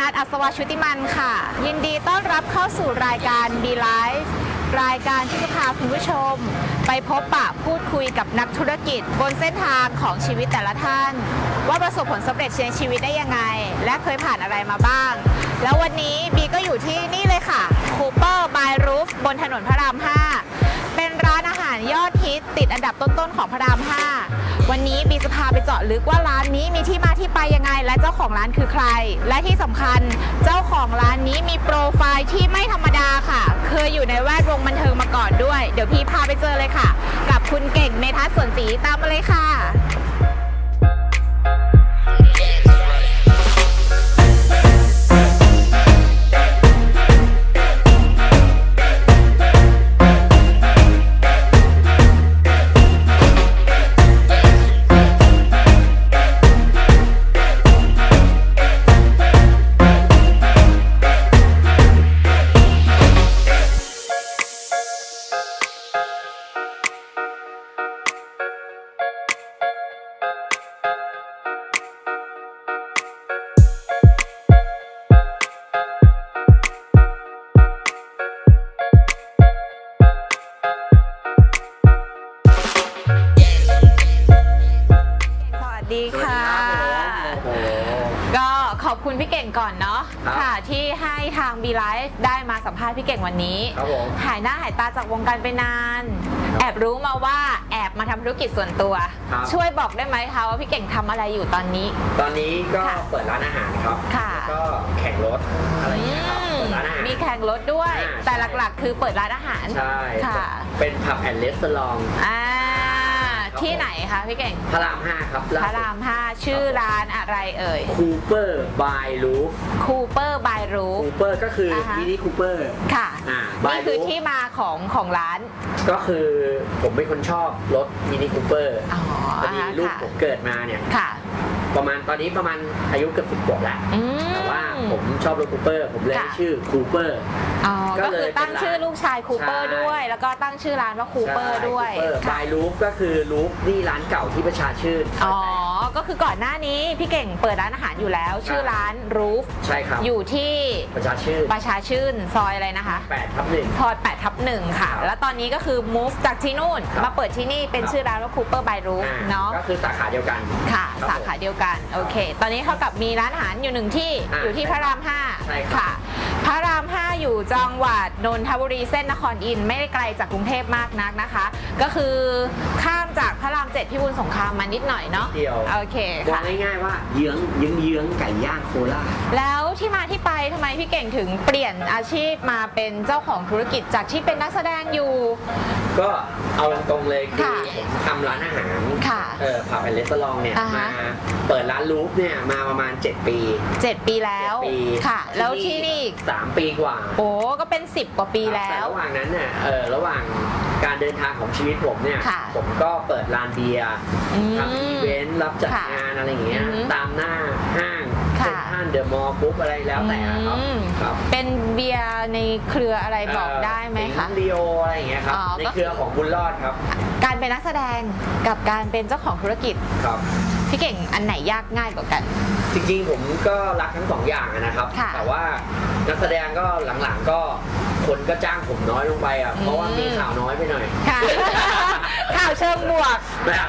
นัทอัศวชุติมันค่ะ ยินดีต้อนรับเข้าสู่รายการ Be Life รายการที่จะพาคุณผู้ชม ไปพบปะพูดคุยกับนักธุรกิจ บนเส้นทางของชีวิตแต่ละท่าน ว่าประสบผลสำเร็จในชีวิตได้ยังไง และเคยผ่านอะไรมาบ้าง แล้ววันนี้บีก็อยู่ที่นี่เลยค่ะ Cooper by Roof บนถนนพระราม 5 ร้านอาหารยอดฮิตติดอันดับต้นๆของพระราม 5 วันนี้บีจะพาไปเจาะลึกว่าร้านนี้มีที่มาที่ไปยังไง และเจ้าของร้านคือใคร และที่สำคัญเจ้าของร้านนี้มีโปรไฟล์ที่ไม่ธรรมดาค่ะ เคยอยู่ในแวดวงบันเทิงมาก่อนด้วย เดี๋ยวพี่พาไปเจอเลยค่ะ กับคุณเก่งเมทัศน์สวนศรีตามมาเลยค่ะ คุณพี่เก่งก่อนเนาะครับค่ะ ที่ให้ทาง Be Life ได้มาสัมภาษณ์พี่เก่งวันนี้ครับผม หายหน้าหายตาจากวงการไปนาน แอบรู้มาว่าแอบมาทำธุรกิจส่วนตัว ครับ ช่วยบอกได้ไหมคะว่าพี่เก่งทำอะไรอยู่ตอนนี้ ตอนนี้ก็ค่ะเปิดร้านอาหารครับค่ะ แล้วก็แข่งรถอะไรอย่างเงี้ยครับอืมเปิดร้านอาหาร มีแข่งรถด้วย อ่า แต่ใช่หลักๆ คือเปิดร้านอาหารใช่ค่ะ เป็นผับแอนด์เลสซลอง อ่า ครับที่ไหนคะพี่เก่ง พระรามห้าครับพระราม5ชื่อร้านอะไรเอ่ย Cooper By Roof Cooper By Roof Cooper ก็คืออาฮะ Mini Cooper ค่ะ อ่านี่ By คือ Roof ที่มาของของร้าน ก็คือผมเป็นคนชอบรถ Mini Cooper อ๋อพอดีอ่าลูกค่ะ ผมเกิดมาเนี่ย ค่ะ ประมาณตอนนี้ประมาณอายุเกือบสิบขวบแล้วอืม แต่ว่าผมชอบรถคูเปอร์ ผมเลยค่ะชื่อคูเปอร์ อ๋อก็ก็เลยคือตั้งเป็นร้านชื่อลูกชายคูเปอร์ใช่ ด้วย แล้วก็ตั้งชื่อร้านว่าคูเปอร์ด้วยบาค่ะยลูฟก็คือลูฟนี่ร้านเก่าที่ประชาชื่นอ๋อ ก็คือก่อนหน้านี้พี่เก่งเปิดร้านอาหารอยู่แล้ว ชื่อร้านรูฟใช่ครับอยู่ที่ประชาชื่นประชาชื่นซอยอะไรนะคะ แปดทับหนึ่งพอด8ทับหนึ่งค่ะ ครับแล้วตอนนี้ก็คือ move จากที่นู่น ครับมาเปิดที่นี่เป็นครับ ชื่อร้านว่า Cooper by Roof อ่าเนาะก็คือสาขาเดียวกัน ค่ะ ครับสาขาเดียวกัน โอเค ตอนนี้เท่ากับมีร้านอาหารอยู่หนึ่งที่อ่าอยู่ที่พระรามใช่5ครับ ค่ะ พระราม5อยู่จังหวัดนนทบุรีเส้นนครอินทร์ไม่ได้ไกลจากกรุงเทพมากนักนะคะ ก็คือข้ามจากพระราม7พิบูลสงครามมานิดหน่อยเนาะเดียวโอเคบอค่ะ กง่ายๆว่าเยื้องเยื้องเยื้องไก่ย่างโคราช แล้วที่มาที่ไปทำไมพี่เก่งถึงเปลี่ยนอาชีพมาเป็นเจ้าของธุรกิจจากที่เป็นนักแสดงอยู่ ก็เอาตรงๆเลยคือค่ะผมทำร้านอาหารค่ะ เออผับแอนด์เลสซองเนี่ยอ่าฮะ มาเปิดร้าน Roof เนี่ยมาประมาณ 7 ปี7ปีแล้วปีค่ะ แล้วที่นี่อีกสามปีกว่าโอ้ก็เป็น 10 กว่าปีแล้ต่ว ระหว่างนั้นเนี่ยเออระหว่างการเดินทางของชีวิตผมเนี่ย ค่ะ ผมก็เปิดร้านเบียร์อืมทำอีเวนต์รับจัดค่ะงานอะไรอย่างเงี้ยอือฮึตามหน้าห้างค่ะเซ็นทรัลเดอะมอลล์ปุ๊บอะไรแล้วแต่ครับอืม ครับ เป็นเบียร์ในเครืออะไรบอกได้ไหมคะลีโออะไรอย่างเงี้ยครับ อ๋อในก็ เครือของบุญรอดครับการ เป็นนักแสดงกับการเป็นเจ้าของธุรกิจครับพี่เก่งอันไหนยากง่ายกว่ากัน จริงๆผมก็รักทั้งสองอย่างอะนะครับค่ะแต่ว่านักแสดงก็หลังๆก็คนก็จ้างผมน้อยลงไปอะเพราะว่าอืมมีข่าวน้อยไปหน่อยค่ะ ข่าวเชิงบวก แบบ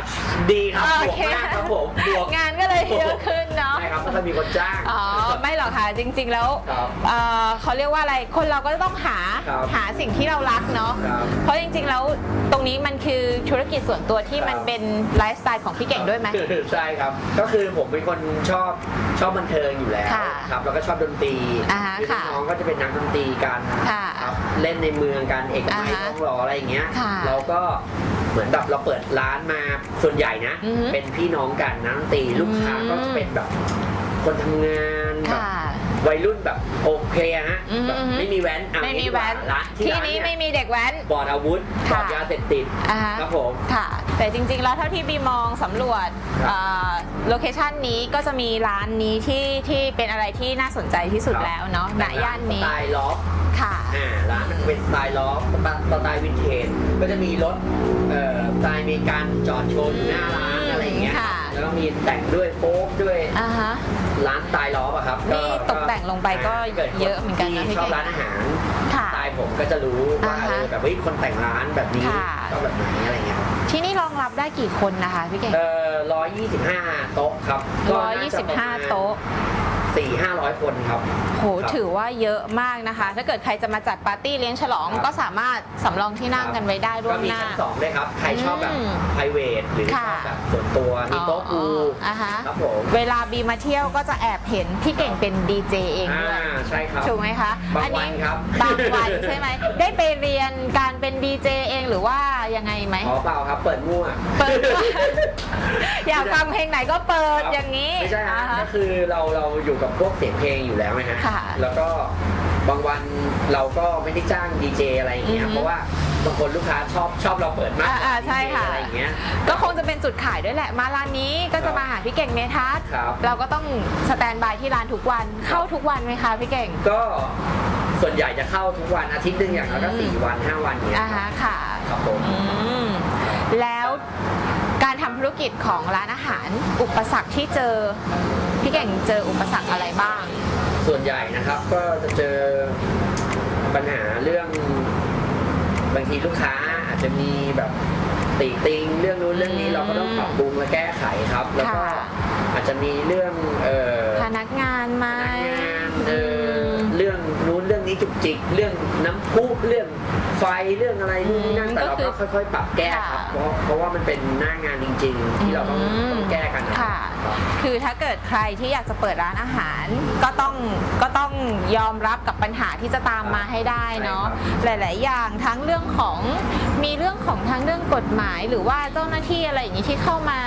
ดีครับบโอวกเคมากครับผมบวกงานก็เลยเยอะขึ้นเนาะใช่ครับถ้ามีคนจ้างอ๋อไม่หรอกค่ะจริง ๆ แล้วครับเอ่อเขาเรียกว่าอะไรคนเราก็ต้องหาครับหาสิ่งที่เรารักเนาะครับเพราะจริง ๆ แล้วตรงนี้มันคือธุรกิจส่วนตัวที่ครับมันเป็นไลฟ์สไตล์ของพี่เก่งด้วยไหมใช่ครับ ก็คือผมเป็นคนชอบชอบบันเทิงอยู่แล้วค่ะครับแล้วก็ชอบดนตรีอ่าฮะคือค่ะน้องๆก็จะเป็นนักดนตรีกันค่ะครับเล่นในเมืองกันเอกมัยอ่าฮะท้องหล่ออะไรอย่างเงี้ยค่ะเราก็ เหมือนแบบเราเปิดร้านมาส่วนใหญ่นะอือฮึเป็นพี่น้องกันนักดนตรีลูกค้าอืมก็จะเป็นแบบคนทำงานแบบค่ะ วัยรุ่นแบบโอเคอะฮะอือฮึแบบไม่มีแว้นอะไม่มีงี้ดีกแว้นร้านที่ร้านี้เยไม่มีเด็กแว้น ปลอดอาวุธปลอดค่ะ ยาเสพติดอ่าฮะ ครับผม ค่ะ แต่จริงๆ แล้วเท่าที่บีมองสำรวจครับโลเคชันนี้ก็จะมีร้านนี้ที่ที่เป็นอะไรที่น่าสนใจที่สุดครับ แล้วเนาะณย่านนี้สไตล์ล็อฟค่ะ อ่าร้านมันเป็นสไตล์ล็อฟสไตล์วินเทจก็จะมีรถเอ่อสไตล์อเมริกันจอดโชว์อยู่หน้าร้านอะไรอย่างเงี้ยค่ะ แล้วก็มีแต่งด้วยโฟกด้วย อ่าฮะ ร้านสไตล์ล็อฟอะครับนี่ตกแต่งลงไปก็กิดคเยอะเหมือนกันนะที่พี่ชอบเก่งร้านอาหารค่ะสไตล์ผมก็จะรู้ว่าอ่าฮะเออแบบว่าคนแต่งร้านแบบนี้ค่ะชอบแบบไหนอะไรเงี้ยครับที่นี่รองรับได้กี่คนนะคะพี่เก่งเอ่อร้อยยี่สิบห้าโต๊ะครับก็ร้อยน่ายี่จะสิบประห้ามาณโต๊ะ สี่ห้าร้อยคนครับ โห ถือว่าเยอะมากนะคะ ถ้าเกิดใครจะมาจัดปาร์ตี้เลี้ยงฉลองครับก็สามารถสำรองที่นั่งกันไว้ได้ร่วก็มมีหน้าชั้นสองเลยครับ ใครชอบแบบอืม private หรือชค่ะอบแบบส่วนตัวมีโต๊ะปูอ๋ออ่าฮะครับผมเวลาบีมาเที่ยวก็จะแอบเห็นพี่เก่งเป็นดีเจเองอ่าด้วยใช่ครับถูกไหมคะบางอัวันครับบางวันใช่ไหมได้ไปเรียนการเป็น ดีเจเองหรือว่ายังไงไหมอ๋อเปล่าครับ เปิดมั่วเปิด อยากฟังเพลงไหนก็เปิดครับอย่างนี้ไม่ใช่ฮะอ่าฮะก็คือเราเราอยู่กับพวกเสียงเพลงอยู่แล้วไงฮะค่ะแล้วก็บางวันเราก็ไม่ได้จ้างดีเจอะไรอย่างเงี้อืยอฮึเพราะว่าบางคนลูกค้าชอบชอบเราเปิดมากกว่าอ่าๆใช่ DJ ค่ะอะไรอย่างเงี้ยก็คงจะเป็นจุดขายด้วยแหละ มาร้านนี้ก็จะมาหาพี่เก่งเมทัศน์ครับเราก็ต้องสแตนบายที่ร้านทุกวันเข้าทุกวันไหมคะพี่เก่งก็ ส่วนใหญ่จะเข้าทุกวันอาทิตย์หนึ่งอย่างน้อยก็อืมสี่วันห้าวันเงี้ยอ่าฮะค่ะครับผมอืมแล้วการทำธุรกิจของร้านอาหารอุปสรรคที่เจอ พี่เก่งเจออุปสรรคอะไรบ้าง ส่วนใหญ่นะครับ ก็จะเจอปัญหาเรื่องบางทีลูกค้าอาจจะมีแบบติติงเรื่องนู้นเรื่องนี้อืมเราก็ต้องปรับปรุงและแก้ไขครับ แล้วก็ค่ะ อาจจะมีเรื่องเอ่อ พนักงานไหมพนักงานเอ่อเรื่องนู้นเรื่องนี้จุกจิก เรื่องน้ำพุเรื่องไฟเรื่องอะไรนู่นนี่นั่นอืมแต่เราก็ก็คือค่อย ๆ ปรับแก้ครับค่ะ เพราะเพราะว่ามันเป็นหน้างานจริง ๆ ที่เราต้องอืมต้องแก้กันนะค่ะครับคือถ้าเกิดใครที่อยากจะเปิดร้านอาหารก็ต้องก็ต้องยอมรับกับปัญหาที่จะตามมาให้ได้เนาะใช่หลาย ๆ อย่างทั้งเรื่องของมีเรื่องของทั้งเรื่องกฎหมาย หรือว่าเจ้าหน้าที่อะไรอย่างนี้ที่เข้ามา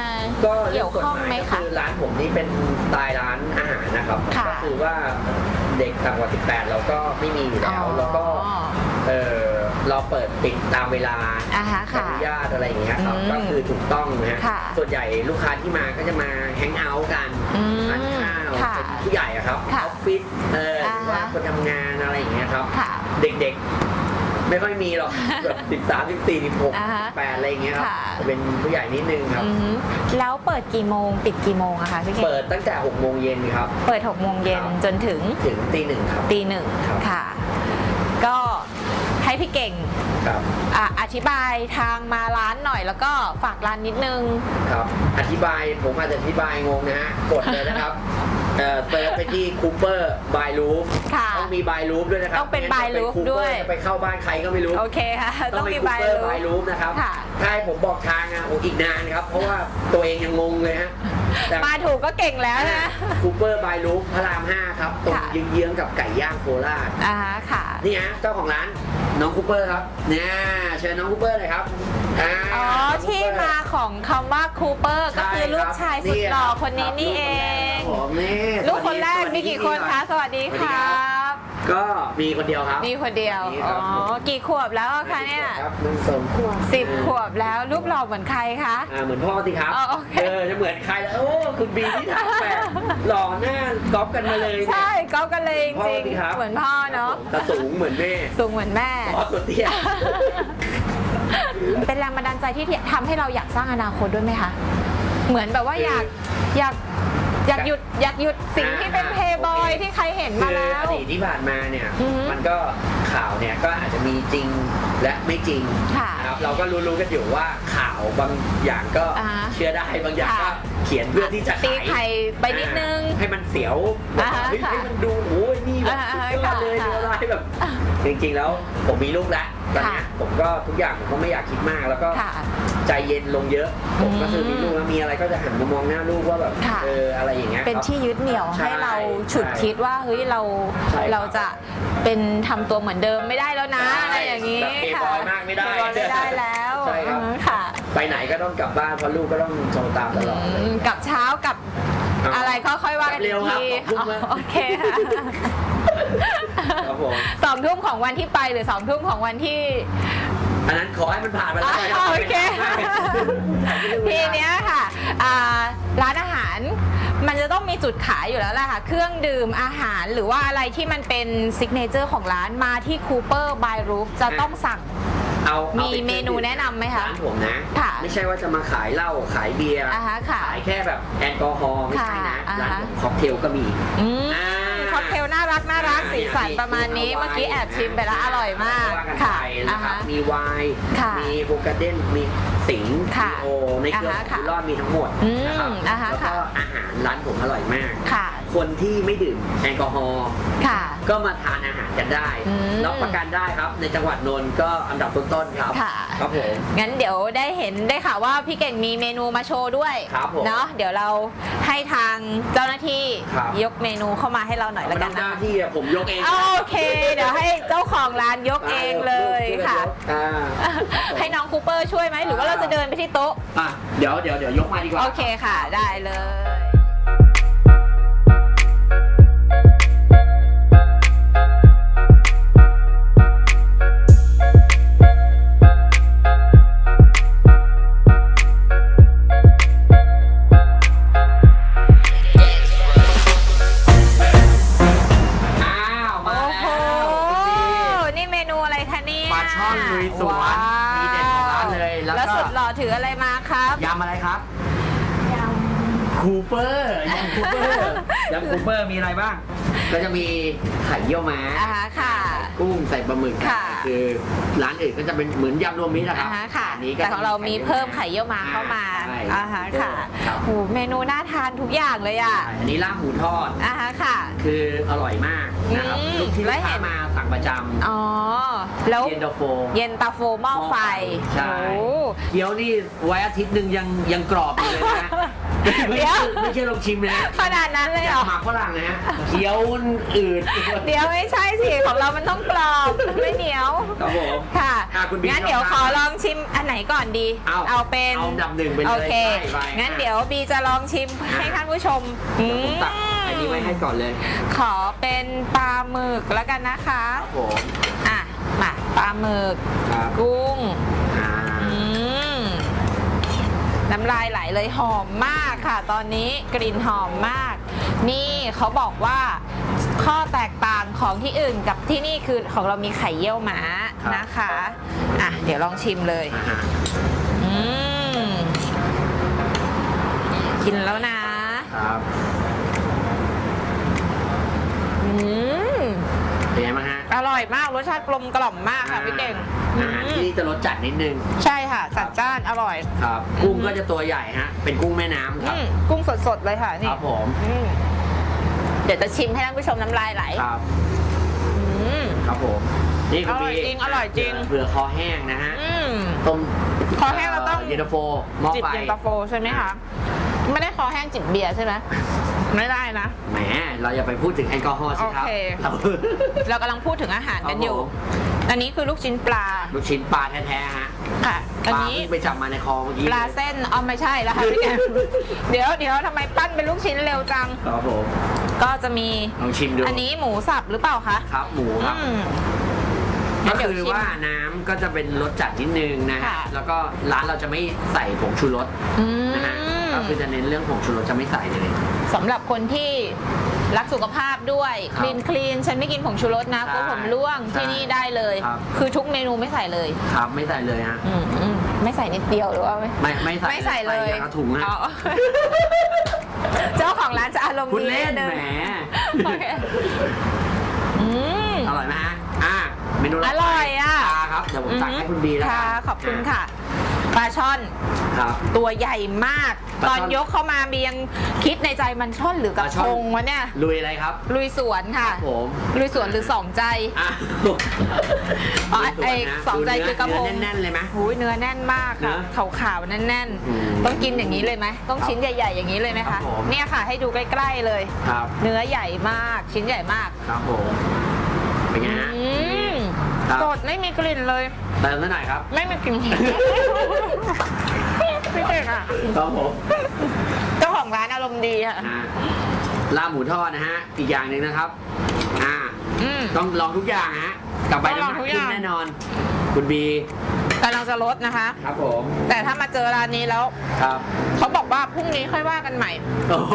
ก็เกี่ยวข้องไหมก็คะคือร้านผมนี่เป็นสไตล์ร้านอาหารนะครับค่ะก็คือว่าเด็กต่ำกว่า 18 เราก็ไม่มีอยู่แล้วแล้วก็เออ เราเปิดปิดตามเวลาอ่าฮะอค่ะนุญาตอะไรอย่างเงี้ยครับ อืมก็คือถูกต้องนะฮะค่ะส่วนใหญ่ลูกค้าที่มาก็จะมาแฮงเอาท์กันอืมทานข้าวค่ะเป็นผู้ใหญ่อะครับอค่ะอฟฟิศเออหรือว่าอ่าฮะ คนทำงานอะไรอย่างเงี้ยครับ ค่ะ เด็กๆ ไม่ค่อยมีหรอก แบบสิบสามสิบสี่สิบหกอ่าฮะแปดอะไรอย่างเงี้ยครับ ค่ะจะเป็นผู้ใหญ่นิดนึงครับ อือหือแล้วเปิดกี่โมงปิดกี่โมงอะคะพี่เก่งเปิดตั้งแต่6โมงเย็นครับ เปิด6โมงเย็นครับ จนถึง ถึงตีหนึ่งครับ ตีหนึ่งครับ ค่ะ ก็ ให้พี่เก่งครับอะอธิบายทางมาร้านหน่อยแล้วก็ฝากร้านนิดนึง ครับ อธิบายผมอาจจะอธิบายงงนะฮะ กดเลยนะครับ เอ่อเซิร์ชไปที่คูเปอร์บายลูฟค่ะต้องมีบายลูฟด้วยนะครับต้องเป็นไม่งั้ by จะ roof คูเปอร์ด้วยจะไปเข้าบ้านใครก็ไม่รู้ โอเคค่ะ ต้องมีคูบายเปอรูร์บายลูฟนะครับ ค่ะ ถ้าให้ผมบอกทางอะโอ้อีกนานครับ เพราะว่าตัวเองยังงงเลยฮะแต่มาถูกก็เก่งแล้วนะ คูเปอร์บายลูฟพระราม 5 ครับ ตรงค่ะ เยื้องๆกับไก่ย่างโคราช อ่าค่ะ นี่ฮะเจ้าของร้าน น้องคูเปอร์ครับเนี่ยเชิญน้องคูเปอร์เลยครับาอ๋อน้งคูที่เปอร์มาของคำว่าคูเปอร์ก็คือลูกชายสุดหล่อคนนี้นี่เองผมนี่ลูกคนแรกมีกี่คนคะ สวัสดีครับ ก็มีคนเดียวครับ มีคนเดียว มีคอ๋รัอบกี่ขวบแล้วอะคะเนี่ยครับหนึ่งสองขวบสิบขวบแล้วรูปหล่อเหมือนใครคะ อ่าเหมือนพ่อสิครับอ๋อโอเคเออจะเหมือนใครแล้วโอ้คุณบีที่ถามแปลกหล่อหน้าก๊อปกันมาเลยเนี่ย ใช่ก็กันเลยจพ่อริงสิครับ ๆเหมือนพ่อเนาะแต่สูงเหมือนแม่สูงเหมือนแม่ พ่อตัวเตี้ย เป็นแรงบันดาลใจที่ทำให้เราอยากสร้างอนาคตด้วยไหมคะ เหมือนแบบว่าอยากอยาก อยากหยุดอยากหยุดสิ่งที่เป็นเพย์บอยที่ใครเห็นมาคือแล้ว อดีตที่ผ่านมาเนี่ยอือฮึมันก็ข่าวเนี่ยก็อาจจะมีจริงและไม่จริงค่ะนะครับเราก็รู้ๆกันอยู่ว่าข่าวบางอย่างก็อ่าฮะเชื่อได้บางอย่างก็ค่ะเขียนเพื่อที่จะตีขายไข่ไปนิดนึงอ่าให้มันเสียวแบบอ่าฮะเฮ้ยค่ะให้มันดูโอ้ยนี่ แบบอ่าสุฮะดยอดเลยค่ะเนื้อลายแบบ จริงๆแล้วผมมีลูกแล้วตอนเนี้ยค่ะผมก็ทุกอย่างผมก็ไม่อยากคิดมากแล้วก็ค่ะใจเย็นลงเยอะ ผมก็คืออืมมีลูกแล้วมีอะไรก็จะหันมามองหน้าลูกว่าแบบค่ะเอออะไรอย่างเงี้ยเป็นครับที่ยึดเหนี่ยวใช่ให้เราฉุดคิดว่าเฮ้ยเราใช่ครับเราจะเป็นทำตัวเหมือนเดิมไม่ได้แล้วนะใช่อะไรอย่างนี้แบบเพย์บอยมากไม่ได้เพย์บอยไม่ได้แล้วใช่ครับอืมค่ะไปไหนก็ต้องกลับบ้านเพราะลูกก็ต้องโทรตามตลอดเลยอืมกับเช้ากับเอาอะไรค่อยๆว่ากันเร็วครับอีกทีสองทุ่มนะอ๋อโอเคค่ะครับผมสองทุ่มของวันที่ไปหรือสองทุ่มของวันที่อันนั้นขอให้มันผ่านไปแล้วกันอ่าโอเคถ่ายไม่ได้เวทีลาเนี้ยค่ะอ่าร้านอาหารมันจะต้องมีจุดขายอยู่แล้วแหละค่ะ เครื่องดื่มอาหารหรือว่าอะไรที่มันเป็นsignature ของร้านมาที่ Cooper By Roof จะต้องสั่งเอามีอาป็เมนูแนะนำไหมคะร้านผมนะค่ะไม่ใช่ว่าจะมาขายเหล้าขายเบียร์อ่าฮะค่ะขายแค่แบบแอลกอฮอล์ไม่ใช่นะ ค่ะอ่าฮะร้านผมค็อกเทลก็มีอืมอ่าค็อกเทลน่ารักน่ารักสีสันประมาณนี้เมื่อกี้แอบชิมไปแล้วอร่อยมากว่ากันค่ะไปนะครับอ่าฮะมีไวน์ค่ะมี Hoegaarden มีสิงห์ค่ะมีลีโอในเครืออ่าฮะของบุญรอดมีทั้งหมดอืมนะครับอ่าฮะแล้วค่ะก็อาหารร้านผมอร่อยมากค่ะ คนที่ไม่ดื่มแอลกอฮอล์ค่ะ ก็มาทานอาหารกันได้อืม รับประกันได้ครับ ในจังหวัดนนท์ก็อันดับต้นๆครับค่ะครับผม งั้นเดี๋ยวได้เห็นได้ข่าวว่าพี่เก่งมีเมนูมาโชว์ด้วยครับผมเนาะเดี๋ยวเราให้ทางเจ้าหน้าที่ครับ ยกเมนูเข้ามาให้เราหน่อยไม่ละต้กัอนงหนะน้าที่อะผมยกเอง โอเค เดี๋ยวให้เจ้าของร้านยกเองเลยค่ะ อ่าให้น้องคูเปอร์ช่วยไหมหรือว่าเราจะเดินไปที่โต๊ะ อะเดี๋ยวเดี๋ยวเดี๋ยวยกมาดีกว่า โอเคค่ะ ได้เลย เปอร์ยำคูเปอร์ยำคูเปอร์มีอะไรบ้าง ก็จะมีไข่เยี่ยวม้าอ่าฮะค่ะกุ้งใส่ปลาหมึกค่ะ คือร้านอื่นก็จะเป็นเหมือนยำรวมมิตรนะคอ่ารับฮะค่ะอันนี้ก็แต่ของเรามีเพิ่มไข่เยี่ยวม้าเข้ามาใช่อ่าฮะค่ะครับโหเมนูน่าทานทุกอย่างเลยอะใช่อันนี้ลาบหมูทอด อ่าฮะค่ะ คืออร่อยมากนะครับอืมลูกที่แล้ลูวกเห็ค้าน มาสั่งประจำอ๋อ แล้วเย็นตาโฟเย็นตาโฟหม้อไฟใช่โอ้ เกี๊ยวนี่ไว้อาทิตย์หนึ่งยังยังกรอบอยู่เลยนะ เดี๋ยวไม่ใช่ลองชิมเลยนะขนาดนั้นเลยอเหรยากอหมักฝรั่งนะฮะเกี๊ยวมันอืดเดี๋ยวไม่ใช่สิของเรามันต้องกรอบไม่เหนียวครับผมค่ะอะคุณบิ๊กงั้นเดี๋ยวลองขทานอลองชิมอันไหนก่อนดี เอาเป็นเอาอันดับหนึ่งไปเลยโอเคไปไปงั้นอะเดี๋ยวบีจะลองชิมให้ท่านผู้ชมเดี๋ยวผมตักอันนี้ไว้ให้ก่อนเลย ขอเป็นปลาหมึกแล้วกันนะคะครับผมอะมาปลาหมึกครับกุ้ง น้ำลายไหลเลยหอมมากค่ะ ตอนนี้กลิ่นหอมมาก นี่เขาบอกว่าข้อแตกต่างของที่อื่นกับที่นี่คือของเรามีไข่เยี่ยวม้านะคะอะเดี๋ยวลองชิมเลยอ่าฮะอืมกินแล้วนะครับอืมเป็นไงบ้างฮะอร่อยมากรสชาติกลมกล่อมมากค่ะพี่เก่ง อาหารอืมที่นี่จะรสจัดนิดนึง ใช่ค่ะจัดจ้านอร่อย ครับ กุ้งก็จะตัวใหญ่ฮะ เป็นกุ้งแม่น้ำครับ อืมกุ้งสดๆเลยค่ะคนี่รับผมอืมเดี๋ยวจะชิมให้ท่านผู้ชมน้ำลายไหลครับ อืม ครับผม นี่คุณอร่อยบีจริงอร่อยจริง เผื่อคอแห้งนะฮะ อืม ต้มคอแห้งเราต้อง เย็นตาโฟหม้อจิบไฟเย็นตาโฟใช่ไหมคะไม่ได้คอแห้งจิบเบียร์ใช่ไหมไม่ได้นะ แหม เราอย่าไปพูดถึงแอลกอฮอล์สิครับโอเค เรา เรากำลังพูดถึงอาหารกันอยู่ ครับผม อันนี้คือลูกชิ้นปลา ลูกชิ้นปลาแท้ๆฮะค่ะปอันลานี้เพิ่งไปจับมาในคลองเมื่อกี้ปลาเส้นอ๋อไม่ใช่แล้วค่ะพี่แกเดี๋ยวเดี๋ยวทำไมปั้นเป็นลูกชิ้นเร็วจัง ครับผมก็จะมีลองชิมดูอันนี้หมูสับหรือเปล่าคะครับ หมูครับอืม ก็เดี๋ยวคือชิมว่าน้ำก็จะเป็นรสจัดนิดนึงนะฮะค่ะ แล้วก็ร้านเราจะไม่ใส่ผงชูรสอืมนะฮะก็คือจะเน้นเรื่องผงชูรสจะไม่ใส่เลย สำหรับคนที่ รักสุขภาพด้วยคครับลีนคลีนฉันไม่กินผงชูรสนะใช่กลัวผมร่วงใช่ที่นี่ได้เลย ครับ คือทุกเมนูไม่ใส่เลยครับไม่ใส่เลยฮะ อืมอืมไม่ใส่นิดเดียวหรือว่าไม่ ไม่ไม่ใส่ไม่ใส่เลยอย่างกระถุงฮะ อ๋อ เจ้าของร้านจะอารมณ์คุณดีเล่นดงแหม โอเคอืม อร่อยไหมฮะ อะ เมนูต่อร่อยอะ ปลาครับ เดี๋ยวผมตักให้คุณบีแล้วค่ะกันขอบคุณค่ะ ปลาช่อนครับ ตัวใหญ่มาก ปลาตช่ออนนยกเข้ามาเบียงคิดในใจมันช่อนหรือกระปลาช่พอน งวะเนี่ย ลุยอะไรครับ ลุยสวนค่ะ ผมลุยสวนหรือสองใจ อะอ๋อลุยสวนไอ้นะสองใจดูคือกระพง เนื้แน่นๆเลยไหม หูยเนื้อแน่นมากค่ะเนขาวๆแน่นอืมๆ ต้องกินอย่างนี้เลยไหมต้องชิ้นใหญ่ ๆ อย่างนี้เลยไหมครัคะ บผม เนี่ยค่ะให้ดูใกล้ๆเลย ครับ เนื้อใหญ่มากชิ้นใหญ่มาก ครับผมเป็นไงฮะอืม ครับ สดไม่มีกลิ่นเลย เติมซะหน่อยครับ ไม่มีกลิ่น พี่เก่งอะครับผมเจ้าของร้านอารมณ์ดีค่ะ อะลาบหมูทอดนะฮะ อีกอย่างหนึ่งนะครับ อ่า อืม ต้องลองทุกอย่างฮะ กลับไปต้องลองน้ำหนักทุกอขึ้ย่าง นแน่นอน คุณบี กำลังจะลดนะคะ ครับผม แต่ถ้ามาเจอร้านนี้แล้ว ครับ เขาบอกว่าพรุ่งนี้ค่อยว่ากันใหม่ โอ้โห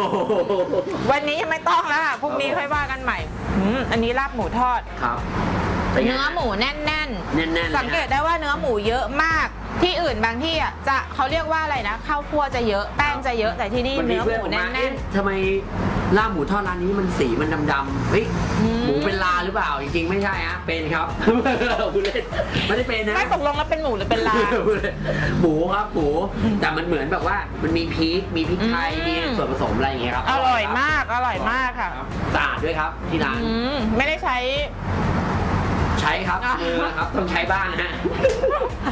วันนี้ยังไม่ต้องแล้วค่ะพรุ่งนี้ครับผมค่อยว่ากันใหม่อืมอันนี้ลาบหมูทอด ครับป็ไง เนื้อหมูแน่นแน่นๆเลยๆฮะสังเกตได้ว่าเนื้อหมูเยอะมาก ที่อื่นบางที่อะจะเขาเรียกว่าอะไรนะข้าวคั่วจะเยอะแป้งจะเยอะแต่ที่นี่บางทีเนื้อหเพื่อนมูผมแน่มาเอ๊ะนทำไมลาบหมูทอดร้านนี้มันสีมันดำๆเฮ้ยหมูเป็นลาหรือเปล่าจริงๆไม่ใช่ฮะเป็นครับพูดเล่นไม่ได้เป็นนะไม่ตกลงแล้วเป็นหมูหรือเป็นลาพูดเล่นหมูครับหมูแต่มันเหมือนแบบว่ามันมีพริกมีพริกไทยอืมมีส่วนผสมอะไรอย่างเงี้ยครับอร่อยมากอร่อยมากค่ะสะอาดด้วยครับที่ร้านอืมไม่ได้ใช้ใช้ครับอะมือนะครับต้องใช้บ้างนะฮะ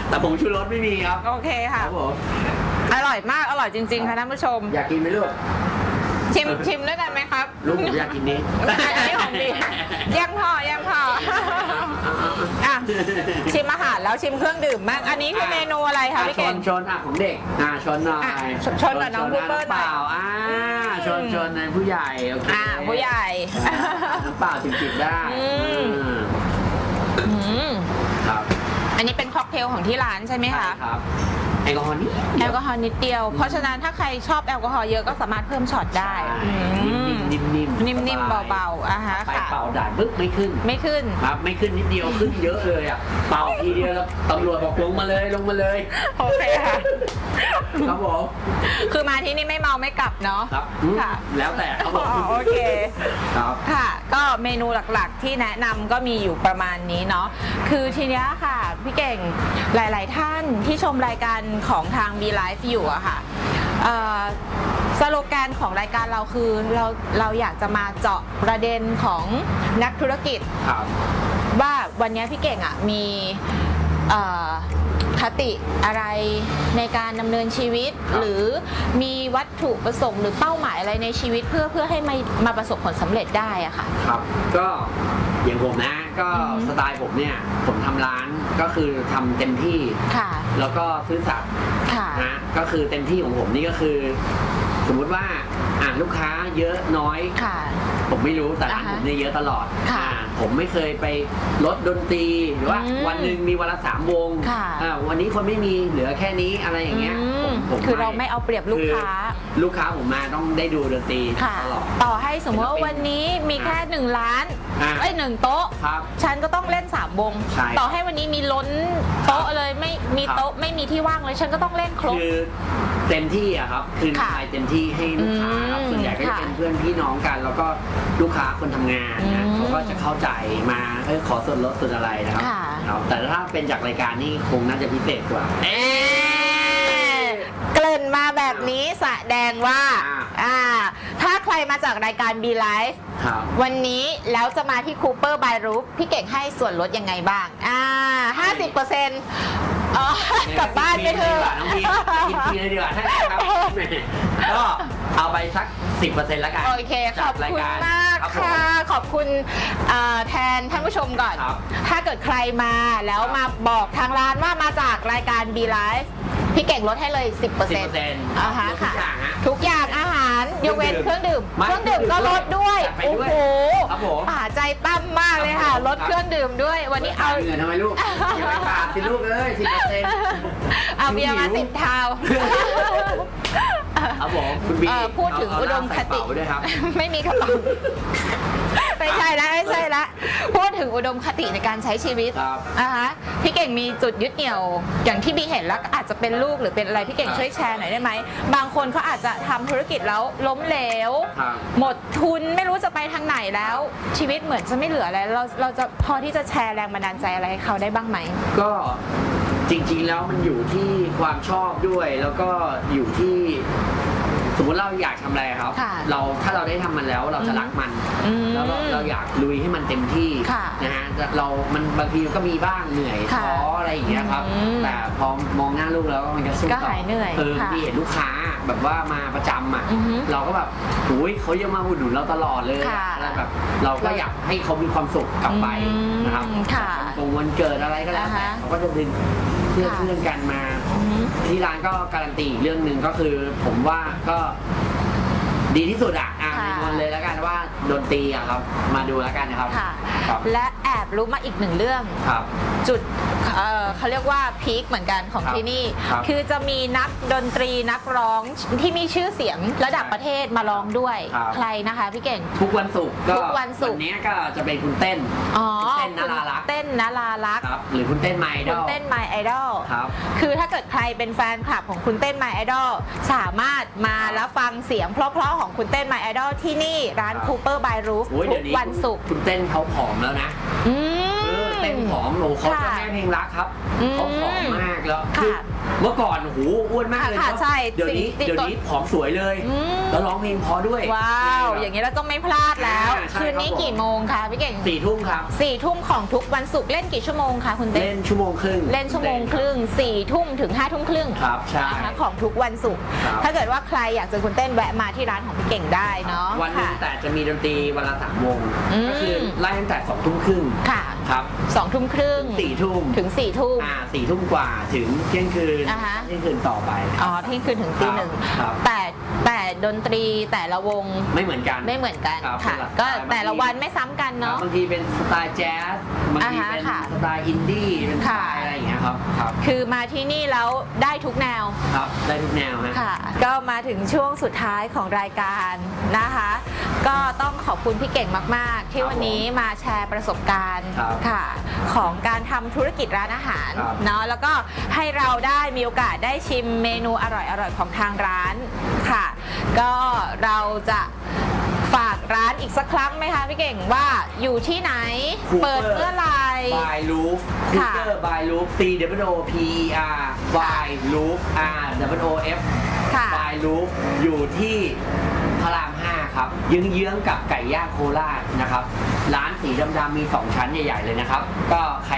แต่ผงชูรสไม่มีครับโอเคคค่ะ รับผมอร่อยมากอร่อยจริงๆค่ะท่านผู้ชม อยากกินไหมลูกชิมชิมด้วยกันไหมครับลูกผมอยากกินนี้อันนี้ของดียังพอยังพออะชิมอาหารแล้วชิมเครื่องดื่มบ้างอันนี้คือเมนูอะไรคะพี่ชเก่นง ชนอะของเด็กอะชนหน่อยอะชนชนกับน้องชพูดเปิ้ลหน่อยน้ำเปล่าอ่าชนชนในผู้ใหญ่โอเคอ่าผู้ใหญ่ อ่าน้ำเปล่าจิบๆได้อืม อืมอืมครับ อันนี้เป็นค็อกเทลของที่ร้านใช่ไหมใช่คะครับ แอลกอฮอล์นี่แอลกอฮอล์นิดเดียว เพราะฉะนั้นถ้าใครชอบแอลกอฮอล์เยอะก็สามารถเพิ่มช็อตได้นิ่มๆนิ่มๆนิ่มๆเบาๆอะฮะไปค่ะเป่าด่านปึ๊บไม่ขึ้น ไม่ขึ้นครับไม่ขึ้นนิดเดียวขึ้นเยอะเลยอะเป่าทีเดียวแล้วตำรวจบอกลงมาเลยลงมาเลยโอเคค่ะครับผมคือมาที่นี่ไม่เมาไม่กลับเนาะครับอืมค่ะ แล้วแต่ครับผอ๋มอโอเคครับค่ะ ก็เมนูหลักๆที่แนะนำก็มีอยู่ประมาณนี้เนาะคือทีเนี้ยค่ะพี่เก่งหลาย ๆ ท่านที่ชมรายการของทาง B Life อยู่อะค่ะเอ่อสโลแกนของรายการเราคือเราเราอยากจะมาเจาะประเด็นของนักธุรกิจครับว่าวันนี้พี่เก่งอะมีเอ่อคติอะไรในการดำเนินชีวิตครับหรือมีวัตถุประสงค์หรือเป้าหมายอะไรในชีวิตเพื่อเพื่อให้มามาประสบผลสำเร็จได้อะค่ะ ครับ ก็ อย่างผมนะ ก็อือฮึสไตล์ผมเนี่ย ผมทำร้านก็คือทำเต็มที่ค่ะ แล้วก็ซื่อสัตย์ค่ะนะก็คือเต็มที่ของผมนี่ก็คือ สมมุติว่าอ่าลูกค้าเยอะน้อยค่ะ ผมไม่รู้แต่ร้านอ่าฮะผมเนี่ยเยอะตลอดค่ะอ่าผมไม่เคยไปลดดนตรีหรือว่าอืมวันหนึ่งมีวันละสามวงค่ะ อ่าวันนี้คนไม่มีเหลือแค่นี้อะไรอย่างเงี้ยอืผมมผมคือเราไม่เอาเปรียบลูกค้าคือลูกค้าผมมาต้องได้ดูดนตรีค่ะ ตลอด ต่อให้สมมติว่าวันนี้มีแค่หนึ่งล้านอ่า เอ้ยหนึ่งโต๊ะ ครับ ฉันก็ต้องเล่นสามวง ใช่ต่อให้วันนี้มีล้นโต๊ะเลยไม่มีครับ โต๊ะไม่มีที่ว่างเลย ฉันก็ต้องเล่นครบ คือ เต็มที่อะครับคือค่ะทายเต็มที่ให้ลูกค้าครับอืมส่วนใหญ่ก็จะค่ะเป็นเพื่อนพี่น้องกัน แล้วก็ลูกค้าคนทำงานนะอืมเขาก็จะเข้าใจมาเออขอส่วนลดส่วนอะไรนะครับค่ะครับแต่ถ้าเป็นจากรายการนี่คงน่าจะพิเศษกว่าเอ๊ะ เกริ่นมาแบบนี้แสดงว่าอ่าอ่าถ้าใครมาจากรายการ B Life ครับวันนี้แล้วจะมาที่ Cooper by Roof พี่เก่งให้ส่วนลดยังไงบ้าง อ่า50เปอร์เซ็นต์อ๋อกลับบ้านไปเถอะน้องพีกินฟรีเลยดีกว่าถ้าอย่างนั้นครับแหมก็เอาไปสัก10%แล้วกัน โอเคขจาอบรายคุณรมากรับผมค่ะ ขอบคุณเอ่อแทนท่านผู้ชมก่อนครับถ้าเกิดใครมาแล้วมาบอกทางร้านว่ามาจากรายการ B Life พี่เก่งลดให้เลย 10% 10%อ่าฮะทุกค่ะอย่างฮะทุกอย่างอาหารยกเว้นเครื่องดื่มไม่เครื่องดื่มก็ลดด้วยจัดไปโอ้ด้วยโหครับผมป่าใจปั้มมากเลยค่ะครับผมลดเครื่องดื่มด้วย วันนี้เอาเงินทำไมลูกอย่าไปปาดสิลูกเอ้ย 10%เอาเบียร์มาสิบเท้าครับผมคุณบีเอ่อพูดถึงเาอุดมคติเาเหล้าใส่เป๋าด้วยครับไม่มีกระเป๋า ไม่ใช่ละไม่ใช่ละพูดถึงอุดมคติในการใช้ชีวิตครับนะคะพี่เก่งมีจุดยึดเหนี่ยว อย่างที่บีเห็นแล้วก็อาจจะเป็นลูกหรือเป็นอะไรพี่เก่งครับช่วยแชร์หน่อยได้ไหมบางคนเขาอาจจะทำธุรกิจแล้วล้มเหลว ครับ หมดทุนไม่รู้จะไปทางไหนแล้ว ชีวิตเหมือนจะไม่เหลืออะไรเราเราจะพอที่จะแชร์แรงบันดาลใจอะไรให้เขาได้บ้างไหม ก็จริงๆแล้วมันอยู่ที่ความชอบด้วย แล้วก็อยู่ที่ สมมติเราอยากทำอะไรครับค่ะเราถ้าเราได้ทำมันแล้วเราจะรักมันอืมแล้วเราเราอยากลุยให้มันเต็มที่ค่ะนะฮะเรา มันบางทีมันก็มีบ้างเหนื่อยค่ะท้ออะไรอย่างเงี้ยครับอืมแต่พอมองหน้าลูกแล้วมันก็สู้ก็ต่อหายเหนื่อยเออค่ะที่เห็นลูกค้าแบบว่ามาประจำอะอือฮึเราก็แบบอุ้ยเขายังมาอุดหนุนเราตลอดเลยค่ะอะไรแบบเราก็อยากให้เขามีความสุขกลับไปอืมนะครับค่ะตรงวันเกิดอะไรก็แล้วแต่อ่าฮะเขาก็จะดึงเพื่อนค่ะเพื่อนกันมาอืม ที่ร้านก็การันตีอีกเรื่องหนึ่งก็คือผมว่าก็ ดีที่สุดอะอะค่ะในวันเลยแล้วกันว่าดนตรีอะครับ มาดูแล้วกันนะครับ ค่ะ ครับ และแอบรู้มาอีกหนึ่งเรื่อง ครับ จุดเอ่อเขาเรียกว่าพีคเหมือนกันของครับที่นี่ ครับคือจะมีนักดนตรีนักร้องที่มีชื่อเสียงระดับประเทศมาร้องด้วย ครับ ใครนะคะพี่เก่ง ทุกวันศุกร์ก็ทุกวันศุกร์ นี้ก็จะเป็นคุณเต้น อ๋อคุณเต้นนารารักษ์เต้นนลาลักษณ์ครับ หรือคุณเต้นไมดคุอณลเต้น My Idol ครับ คือถ้าเกิดใครเป็นแฟนคลับของคุณเต้น My Idol สามารถมาแล้วฟังเสียงเพราะๆของคุณเต้น My Idol ที่นี่ร้านครับ Cooper by Roof โอ้ยทุเดี๋ยกวนี้วันศุกร์คุณเต้นเขาผอมแล้วนะอืเออมเต้นผอมโหเขาจะค่ะแม่เพลงรักครับอืมเขาผอมมากแล้วค่ะคือ เมื่อก่อนโหอ้วนมากเลยค่ะเนอะใช่เดี๋ยวนี้สิ่งที่เดี๋ยวนี้ผอมสวยเลยอืม แล้วร้องเพลงเพอด้วย ว้าว อย่างนี้เราต้องไม่พลาดแล้ว อ่าใช่คืนนี้ครับผม กี่โมงคะพี่เก่งสี่ทุ่มครับ สี่ทุ่มของทุกวันศุกร์เล่นกี่ชั่วโมงคะคุณเต้เล่นนชั่วโมงครึ่งเล่นชั่วโมงครึ่งสี่ทุ่มถึงห้าทุ่มครึ่งครับใช่ นะคะของทุกวันศุกร์ครับ ถ้าเกิดว่าใครอยากเจอคุณเต้นแวะมาที่ร้านของพี่เก่งได้เนาะวันหนึงค่ะแต่จะมีดนตรีวันละสามวงอืม ก็คือไล่ตั้งแต่สองทุ่มครึ่งค่ะครับสองทุ่มครึ่งสี่ทุ่มถึงสี่ทุ่ม อ่าสี่ทุ่มกว่าถึงเที่ยงคืนอ่าฮะ เที่ยงคืนต่อไป อ๋อเที่ยงคืนถึงตีหนึ่งครับ แต่ แต่ดนตรีแต่ละวงไม่เหมือนกันไม่เหมือนกันครับค่ะ เป็นหลักก็สไตล์แต่ละวันไม่ซ้ำกันครับเนาะ บางทีเป็นสไตล์แจ๊สบางทีอ่าฮะเป็นค่ะสไตล์อินดี้เป็นสไตล์ค่ะอะไรอย่างเงี้ยครับครับคือมาที่นี่แล้วได้ทุกแนว ครับได้ทุกแนวฮะ ค่ะ ก็มาถึงช่วงสุดท้ายของรายการนะคะ ก็ต้องขอบคุณพี่เก่งมาก ๆ ที่ครับวันนี้มาแชร์ประสบการณ์ครับค่ะ ของการทำธุรกิจร้านอาหารครับ เนาะแล้วก็ให้เราได้มีโอกาสได้ชิมเมนูอร่อย ๆ ของทางร้านค่ะ ก็เราจะฝากร้านอีกสักครั้งไหมคะพี่เก่งว่าอยู่ที่ไหน Cooper เปิดเมื่อไหร่ by roof ค่ะ Cooper by roof C W O P E R by roof R W O F ค่ะ by roof อยู่ที่พ ระราม 5 ครับเยื้องๆกับไก่ย่างโคราชนะครับ ร้านสีดำๆมี 2 ชั้นใหญ่ๆเลยนะครับ ก็ใคร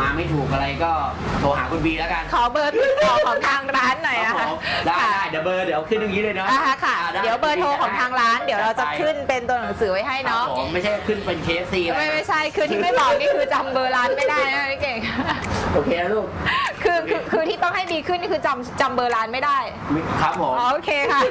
มาไม่ถูกอะไรก็โทรหาคุณบีแล้วกันขอเบอร์ติดต่อของทางร้านหน่อยครันะบคะผมได้ค่ะได้เดี๋ยวเบอร์เดี๋ยวขึ้นตรงนี้เลยเนาะอ่าค่ะ อ่าไเดี๋ยวเบอร์โทรของทางร้าน เดี๋ยวเราจะขึ้นเป็นตัวหนังสือไว้ให้ครับเนาะ ผมไม่ใช่ขึ้นเป็นเคสซีไม่ไม่ใช่ คือที่ไม่บอกนี่คือจำเบอร์ร้านไม่ได้นะพี่เก่ง โอเคนะลูก คือคือคือที่ต้องให้ดีขึ้นนี่คือจำจำเบอร์ร้านไม่ได้ครับผมอ๋อโอเคค่ะ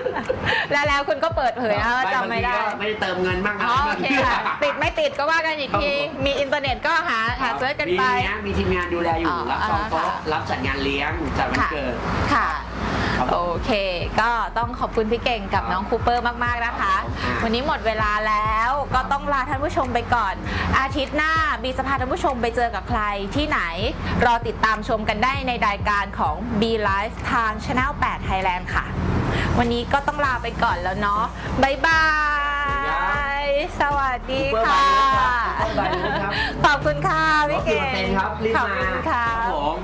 แล้วแล้วคุณก็เปิดเผยนะว่าจำไม่ได้บางทีก็ไม่ได้เติมเงินบ้างอ๋อโอเคค่ะ ติดไม่ติดก็ว่ากันอีกทีครับผมมีอินเทอร์เน็ตก็หาหา search กันไป มีนะมีทีมงานดูแลอยู่อ๋อรับจองโต๊ะค่ะรับจัดงานเลี้ยงจัดวันค่ะเกิดค่ะครับ โอเค ก็ต้องขอบคุณพี่เก่งกับครับน้องคูเปอร์มากๆนะคะครับวันนี้หมดเวลาแล้วก็ต้องลาท่านผู้ชมไปก่อน อาทิตย์หน้าบีจะพาท่านผู้ชมไปเจอกับใครที่ไหน รอติดตามชมกันได้ในรายการของ B Live ทาง Channel 8 Thailand ค่ะ วันนี้ก็ต้องลาไปก่อนแล้วเนาะบ๊ายบาย สวัสดีค่ะ Cooper by Roof ครับขอบคุณค่ะรพี่ถอยู่เก่งเต็นครับรีบขอบมาคุณค่ะครับผม